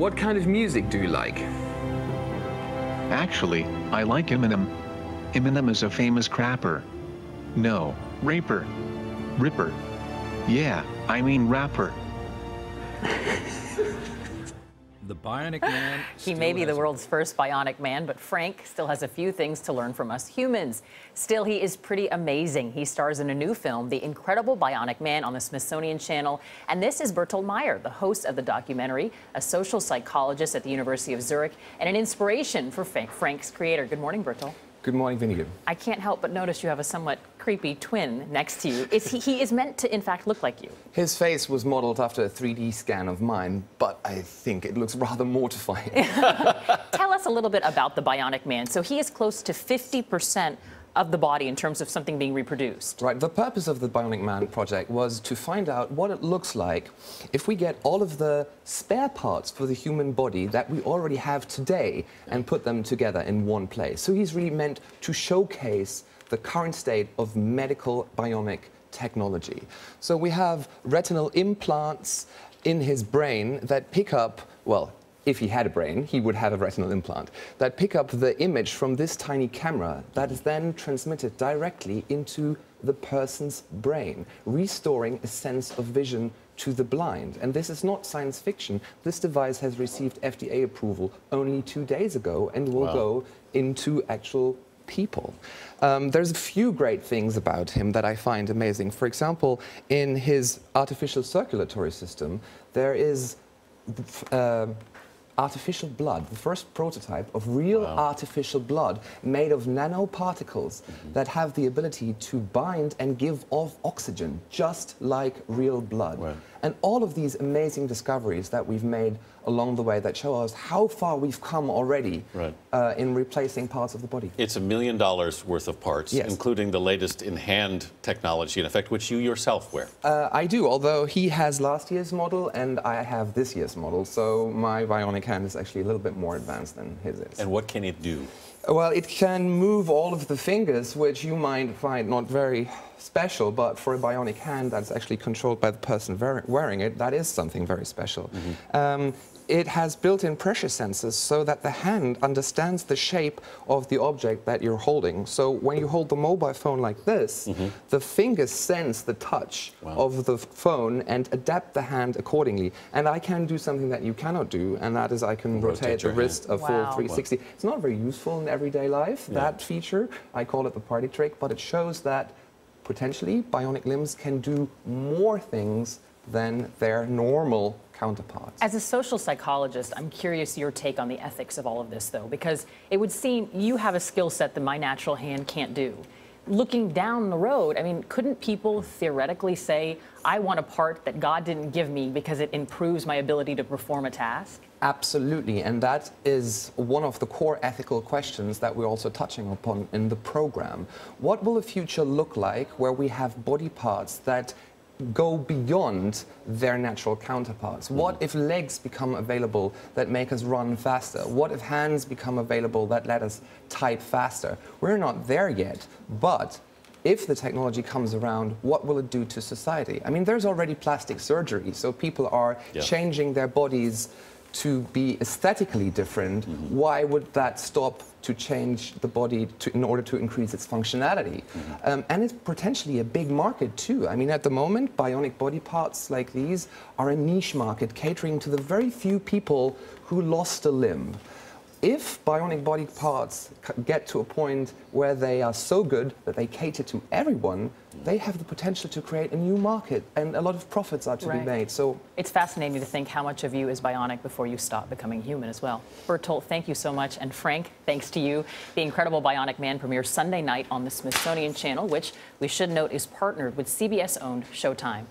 what kind of music do you like? Actually, I like Eminem. Eminem is a famous crapper. No, raper. Ripper. Yeah, I mean rapper. The Bionic Man. he may be the world's first bionic man, but Frank still has a few things to learn from us humans. Still, he is pretty amazing. He stars in a new film, The Incredible Bionic Man, on the Smithsonian Channel. And this is Bertolt Meyer, the host of the documentary, a social psychologist at the University of Zurich, and an inspiration for Frank's creator. Good morning, Bertolt. Good morning, Vinnie. I can't help but notice you have a somewhat creepy twin next to you. Is he, he is meant to, in fact, look like you. His face was modeled after a 3D scan of mine, but I think it looks rather mortifying. Tell us a little bit about the Bionic Man. So he is close to 50 percent of the body in terms of something being reproduced. Right. The purpose of the Bionic Man project was to find out what it looks like if we get all of the spare parts for the human body that we already have today and put them together in one place. So he's really meant to showcase the current state of medical bionic technology. So we have retinal implants in his brain that pick up, well, if he had a brain, he would have a retinal implant that pick up the image from this tiny camera that is then transmitted directly into the person's brain, restoring a sense of vision to the blind. And this is not science fiction. This device has received FDA approval only two days ago and will wow. go into actual people. Um, there's a few great things about him that I find amazing. For example, in his artificial circulatory system, there is uh, artificial blood, the first prototype of real wow. artificial blood made of nanoparticles mm -hmm. that have the ability to bind and give off oxygen, just like real blood. Wow. And all of these amazing discoveries that we've made along the way that show us how far we've come already right. uh, in replacing parts of the body. It's a million dollars worth of parts, yes. including the latest in hand technology, in effect, which you yourself wear. Uh, I do, although he has last year's model and I have this year's model, so my bionic hand is actually a little bit more advanced than his is. And what can it do? Well, it can move all of the fingers, which you might find not very special, but for a bionic hand that's actually controlled by the person wearing it, that is something very special. Mm -hmm. um, it has built-in pressure sensors so that the hand understands the shape of the object that you're holding. So when you hold the mobile phone like this, mm -hmm. the fingers sense the touch wow. of the phone and adapt the hand accordingly. And I can do something that you cannot do, and that is I can rotate, rotate the wrist hand. a full wow. 360. Wow. It's not very useful in everyday life, yeah. that feature. I call it the party trick, but it shows that potentially bionic limbs can do more things than their normal counterparts. As a social psychologist, I'm curious your take on the ethics of all of this, though, because it would seem you have a skill set that my natural hand can't do. Looking down the road, I mean, couldn't people theoretically say, I want a part that God didn't give me because it improves my ability to perform a task? Absolutely, and that is one of the core ethical questions that we're also touching upon in the program. What will the future look like where we have body parts that go beyond their natural counterparts? Mm. What if legs become available that make us run faster? What if hands become available that let us type faster? We're not there yet, but if the technology comes around, what will it do to society? I mean, there's already plastic surgery, so people are yeah. changing their bodies to be aesthetically different, mm -hmm. why would that stop to change the body to, in order to increase its functionality? Mm -hmm. um, and it's potentially a big market too. I mean, at the moment, bionic body parts like these are a niche market catering to the very few people who lost a limb if bionic body parts get to a point where they are so good that they cater to everyone, they have the potential to create a new market and a lot of profits are to right. be made. So it's fascinating to think how much of you is bionic before you stop becoming human as well. Bertolt, thank you so much. And Frank, thanks to you. The Incredible Bionic Man premieres Sunday night on the Smithsonian Channel, which we should note is partnered with CBS-owned Showtime.